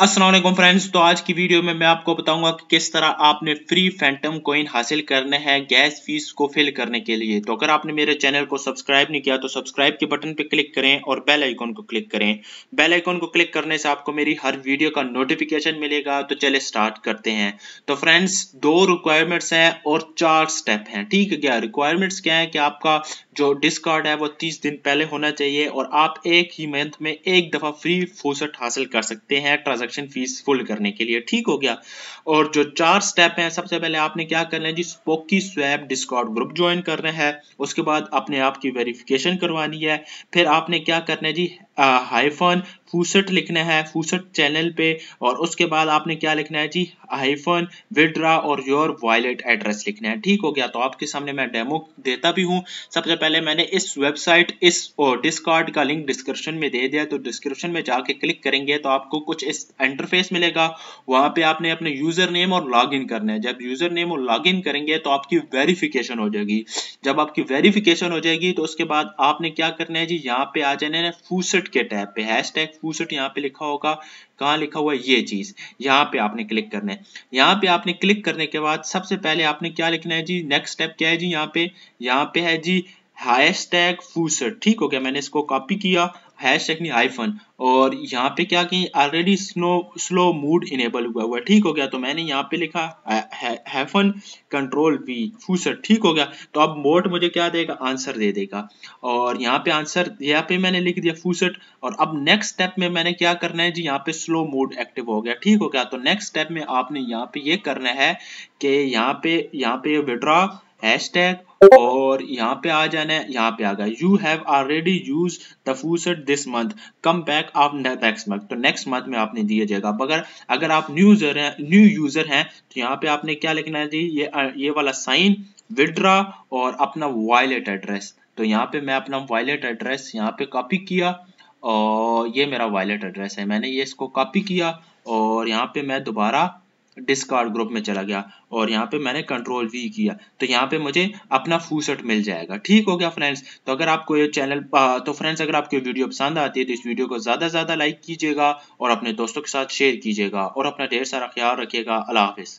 Aslam friends तो आज की वीडियो में मैं आपको बताऊँगा कि किस तरह आपने फ्री फैंटम कोइन हासिल करने है गैस फ़ीस को फिल करने के लिए। तो अगर आपने मेरे चैनल को सब्सक्राइब नहीं किया तो सब्सक्राइब के बटन पे क्लिक करें और बेल आइकॉन को क्लिक करें। बेल आइकॉन को क्लिक करने से आपको मेरी हर वीडियो का नोटिफिकेशन मिलेगा। तो चले स्टार्ट करते हैं। तो फ्रेंड्स दो रिक्वायरमेंट्स हैं और चार स्टेप हैं। ठीक है, क्या रिक्वायरमेंट्स क्या है कि आपका जो डिस्कार्ड है वो तीस दिन पहले होना चाहिए और आप एक ही मंथ में एक दफ़ा फ्री फोसट हासिल कर सकते हैं। ट्रांजेक्शन ट्रांजेक्शन फ़ीस फुल करने के लिए। ठीक हो गया। और जो चार स्टेप हैं, सबसे पहले आपने क्या करना है जी? Spooky swap discord group join करना है। उसके बाद अपने आप की वेरिफिकेशन करवानी है। फिर आपने क्या करना है जी? हाइफन फूसट लिखना है फूसट चैनल पे। और उसके बाद आपने क्या लिखना है जी? हाइफन विड्रा और योर वॉलेट एड्रेस लिखना है। ठीक हो गया। तो आपके सामने मैं डेमो देता भी हूँ। सबसे पहले मैंने इस वेबसाइट इस डिस्कार्ड का लिंक डिस्क्रिप्शन में दे दिया तो डिस्क्रिप्शन में जाके क्लिक करेंगे तो आपको कुछ इस इंटरफेस मिलेगा, वहाँ पे आपने अपने यूज़र नेम और लॉगिन करना है। जब यूज़र नेम और लॉगिन करेंगे तो आपकी वेरिफिकेशन हो जाएगी। जब आपकी वेरिफिकेशन हो जाएगी तो उसके बाद आपने क्या करना है जी, यहाँ पे आ जाना है फूसट के टैब पे। हैश टैग फूसट यहाँ पे लिखा होगा। कहाँ लिखा हुआ है? ये चीज़। यहाँ पे आपने क्लिक करना है। यहाँ पे आपने क्लिक करने के बाद सबसे पहले आपने क्या लिखना है जी? नेक्स्ट स्टेप क्या है जी यहाँ पे? यहाँ पे है जी हैश टैग फूसट। ठीक हो गया, मैंने इसको कॉपी किया। हैश टैग नहीं हाइफन और यहाँ पे क्या कि already slow slow mode enable हुआ हुआ, ठीक हो गया। तो मैंने यहाँ पे लिखा हैफन कंट्रोल वी फूसर ठीक हो गया। तो अब मोड मुझे क्या देगा? आंसर दे देगा। और यहाँ पे आंसर, यहाँ पे मैंने लिख दिया फूसट और अब नेक्स्ट स्टेप में मैंने क्या करना है जी? यहाँ पे स्लो मोड एक्टिव हो गया, ठीक हो गया। तो नेक्स्ट स्टेप में आपने यहाँ पे ये करना है कि यहाँ पे यहाँ पे विड्रॉ हैशटैग और यहाँ पे आ जाना है, यहाँ पे आ गया। You have already use the faucet this month come back आप नेक्स्ट मंथ तो नेक्स्ट मंथ में आपने दिया जाएगा। अगर अगर आप न्यू यूज़र हैं न्यू यूज़र हैं तो यहाँ पे आपने क्या लिखना है जी? ये ये वाला साइन विड्रा और अपना वॉलेट एड्रेस तो यहाँ पे मैं अपना वॉलेट एड्रेस यहाँ पे कॉपी किया और ये मेरा वॉलेट एड्रेस है। मैंने ये इसको कॉपी किया और यहाँ पे मैं दोबारा डिस्कार्ड ग्रुप में चला गया और यहाँ पे मैंने कंट्रोल वी किया। तो यहाँ पे मुझे अपना फूसट मिल जाएगा। ठीक हो गया फ्रेंड्स तो अगर आपको ये चैनल तो फ्रेंड्स अगर आपको वीडियो पसंद आती है तो इस वीडियो को ज़्यादा से ज़्यादा लाइक कीजिएगा और अपने दोस्तों के साथ शेयर कीजिएगा और अपना ढेर सारा ख्याल रखिएगा। अल्लाह हाफिज़।